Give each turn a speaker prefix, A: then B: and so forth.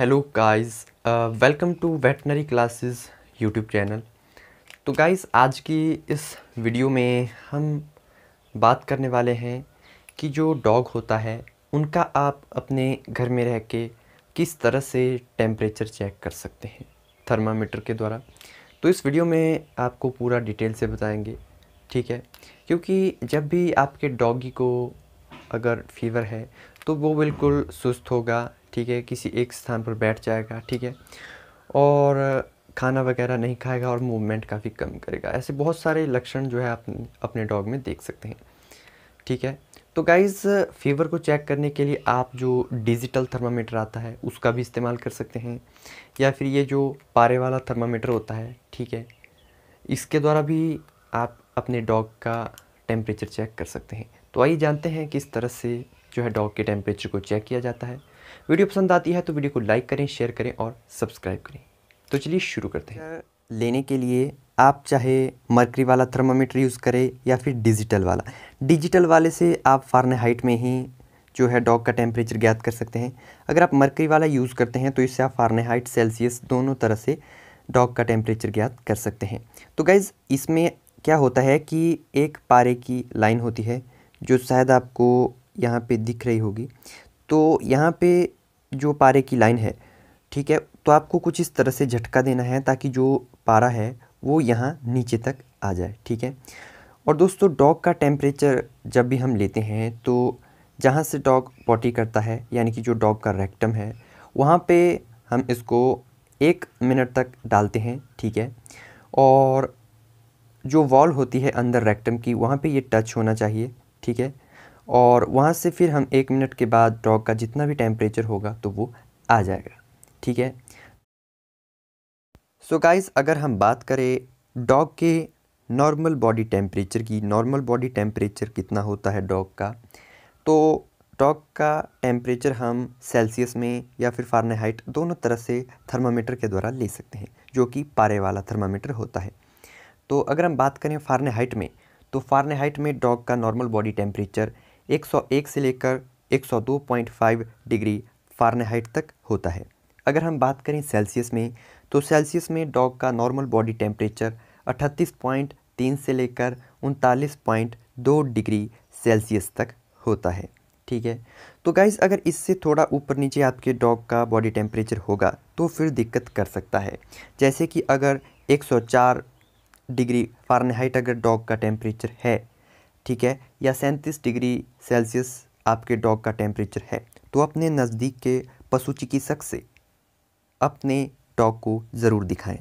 A: Hello guys welcome to veterinary classes YouTube channel तो guys आज की इस वीडियो में हम बात करने वाले हैं कि जो डॉग होता है, उनका आप अपने घर में रह के किस तरह से टेम्परेचर चेक कर सकते हैं थर्मामीटर के द्वारा। तो इस वीडियो में आपको पूरा डिटेल से बताएँगे, ठीक है? क्योंकि जब भी आपके डॉगी को अगर फीवर है तो वो बिल्कुल सुस्त होगा ठीक है, किसी एक स्थान पर बैठ जाएगा, ठीक है, और खाना वगैरह नहीं खाएगा और मूवमेंट काफ़ी कम करेगा। ऐसे बहुत सारे लक्षण जो है आप अपने डॉग में देख सकते हैं, ठीक है। तो गाइज़ फीवर को चेक करने के लिए आप जो डिजिटल थर्मामीटर आता है, उसका भी इस्तेमाल कर सकते हैं, या फिर ये जो पारे वाला थर्मामीटर होता है, ठीक है, इसके द्वारा भी आप अपने डॉग का टेम्परेचर चेक कर सकते हैं। तो आइए जानते हैं किस तरह से जो है डॉग के टेम्परेचर को चेक किया जाता है। वीडियो पसंद आती है तो वीडियो को लाइक करें, शेयर करें और सब्सक्राइब करें। तो चलिए शुरू करते हैं। लेने के लिए आप चाहे मर्करी वाला थर्मामीटर यूज़ करें या फिर डिजिटल वाला। डिजिटल वाले से आप फारनेहाइट में ही जो है डॉग का टेम्परेचर ज्ञात कर सकते हैं। अगर आप मर्करी वाला यूज़ करते हैं तो इससे आप फारनेहाइट सेल्सियस दोनों तरह से डॉग का टेम्परेचर ज्ञात कर सकते हैं। तो गाइज़ इसमें क्या होता है कि एक पारे की लाइन होती है जो शायद आपको यहाँ पे दिख रही होगी। तो यहाँ पे जो पारे की लाइन है, ठीक है तो आपको कुछ इस तरह से झटका देना है ताकि जो पारा है वो यहाँ नीचे तक आ जाए, ठीक है। और दोस्तों, डॉग का टेम्परेचर जब भी हम लेते हैं तो जहाँ से डॉग पॉटी करता है, यानी कि जो डॉग का रेक्टम है, वहाँ पे हम इसको एक मिनट तक डालते हैं, ठीक है। और जो वॉल होती है अंदर रेक्टम की, वहाँ पे ये टच होना चाहिए, ठीक है। और वहाँ से फिर हम एक मिनट के बाद डॉग का जितना भी टेम्परेचर होगा तो वो आ जाएगा, ठीक है? सो so गाइस अगर हम बात करें डॉग के नॉर्मल बॉडी टेम्परेचर की नॉर्मल बॉडी टेम्परेचर कितना होता है डॉग का तो डॉग का टेम्परेचर हम सेल्सियस में या फिर फारनेहाइट दोनों तरह से थर्मामीटर के द्वारा ले सकते हैं, जो कि पारे वाला थर्मामीटर होता है। तो अगर हम बात करें फारनेहाइट में तो फारनेहाइट में डॉग का नॉर्मल बॉडी टेम्परेचर 101 से लेकर 102.5 डिग्री फारनेहाइट तक होता है। अगर हम बात करें सेल्सियस में तो सेल्सियस में डॉग का नॉर्मल बॉडी टेम्परेचर 38.3 से लेकर उनतालीस डिग्री सेल्सियस तक होता है। ठीक है? तो गाइज़ अगर इससे थोड़ा ऊपर नीचे आपके डॉग का बॉडी टेम्परेचर होगा तो फिर दिक्कत कर सकता है। जैसे कि अगर 104 डिग्री फारनहाइट अगर डॉग का टेम्परेचर है ठीक है, या सैंतीस डिग्री सेल्सियस आपके डॉग का टेम्परेचर है तो अपने नज़दीक के पशु चिकित्सक से अपने डॉग को ज़रूर दिखाएँ।